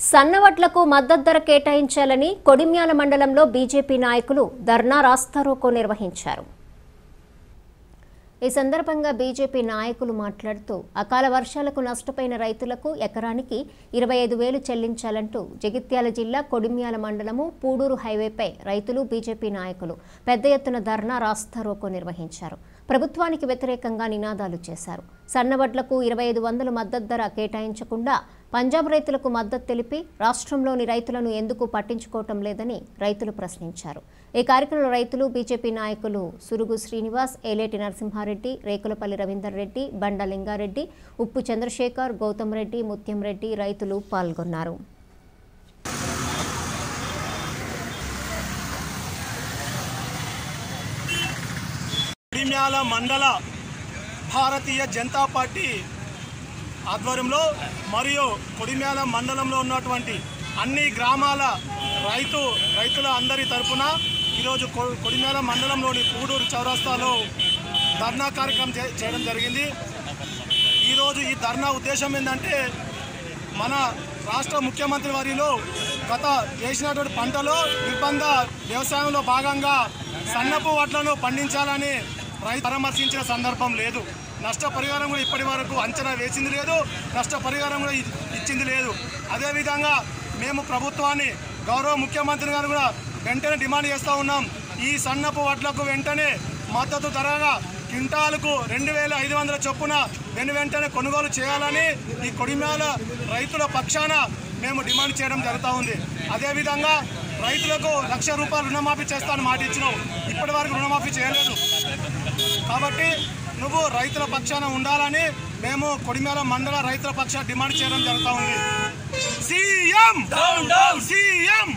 సన్నవడ్లకు మద్దతు ధర కేటాయించాలని కొడిమ్యాల మండలంలో బీజేపీ నాయకులు ధర్నా రాస్తారోకో నిర్వహించారు. ఈ సందర్భంగా బీజేపీ నాయకులు మాట్లాడుతూ అకాల వర్షాలకు నష్టపోయిన రైతులకు ఎకరానికి ఇరవై ఐదు వేలు చెల్లించాలంటూ జగిత్యాల జిల్లా కొడిమ్యాల మండలము పూడూరు హైవేపై రైతులు బీజేపీ నాయకులు పెద్ద ఎత్తున ధర్నా రాస్తారోకో నిర్వహించారు. ప్రభుత్వానికి వ్యతిరేకంగా నినాదాలు చేశారు. సన్నవడ్లకు ఇరవై ఐదు వందల మద్దతు ధర కేటాయించకుండా పంజాబ్ రైతులకు మద్దతు తెలిపి రాష్ట్రంలోని రైతులను ఎందుకు పట్టించుకోవటం లేదని రైతులు ప్రశ్నించారు. ఈ కార్యక్రమంలో రైతులు బీజేపీ నాయకులు సురుగు శ్రీనివాస్ ఏలేటి నరసింహారెడ్డి రేకులపల్లి రవీందర్ రెడ్డి బండ లింగారెడ్డి ఉప్పు చంద్రశేఖర్ గౌతమ్ రెడ్డి ముత్యం రెడ్డి రైతులు పాల్గొన్నారు. మండల భారతీయ జనతా పార్టీ ఆధ్వర్యంలో మరియు కొడిమ్యాల మండలంలో ఉన్నటువంటి అన్ని గ్రామాల రైతు రైతుల అందరి తరపున ఈరోజు కొడిమేల కొడిమ్యాల మండలంలోని పూడూరు చౌరస్తాలో ధర్నా కార్యక్రమం చే- చేయడం జరిగింది. ఈరోజు ఈ ధర్నా ఉద్దేశం ఏంటంటే మన రాష్ట్ర ముఖ్యమంత్రి వారిలో గత చేసినటువంటి పంటలో నిర్బంధ వ్యవసాయంలో భాగంగా సన్నపు వడ్లను పండించాలని పరామర్శించిన సందర్భం లేదు. నష్టపరిహారం కూడా ఇప్పటి వరకు అంచనా వేసింది లేదు. నష్టపరిహారం కూడా ఇచ్చింది లేదు. అదేవిధంగా మేము ప్రభుత్వాన్ని గౌరవ ముఖ్యమంత్రి గారు కూడా వెంటనే డిమాండ్ చేస్తూ ఉన్నాం. ఈ సన్నపు వడ్లకు వెంటనే మద్దతు ధరగా క్వింటాలకు రెండు వేల ఐదు వందల చొప్పున వెను వెంటనే కొనుగోలు చేయాలని ఈ కొడిమేల రైతుల పక్షాన మేము డిమాండ్ చేయడం జరుగుతూ ఉంది. అదేవిధంగా రైతులకు లక్ష రూపాయలు రుణమాఫీ చేస్తాను మాట ఇచ్చినాం. ఇప్పటి వరకు రుణమాఫీ చేయలేదు. కాబట్టి నువ్వు రైతుల పక్షాన ఉండాలని మేము కొడిమేల మండల రైతుల పక్ష డిమాండ్ చేయడం జరుగుతూ ఉంది. సీఎం! సీఎం!